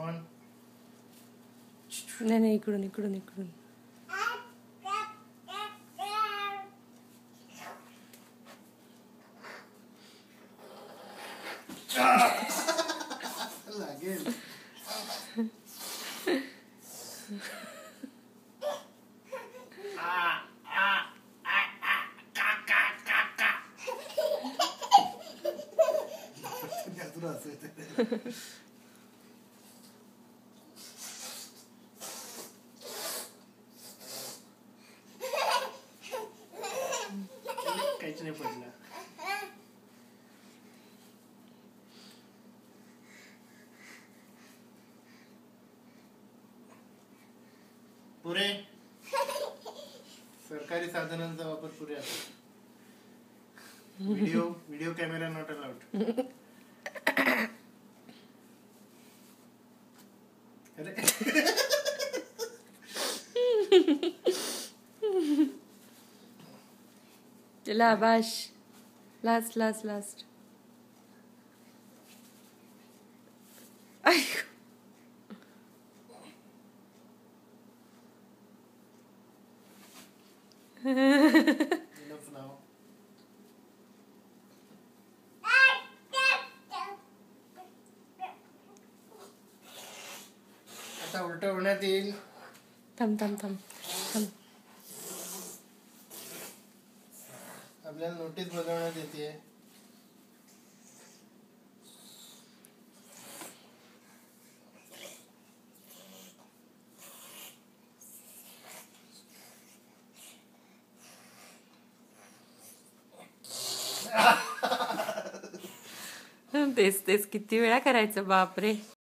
On नाही नाही इकडून इकडून इकडून लागेल तुला असं येतं. पुरे. सरकारी साधनांचा वापर पुरे असतो video video camera not allowed अरे. चला आबाश last last last Enough now. आता उलट होण्यात येईल थांब थांब थांब थांब आपल्याला नोटीस बजावण्यात येते. तेच तेच. किती वेळा करायचं? बापरे.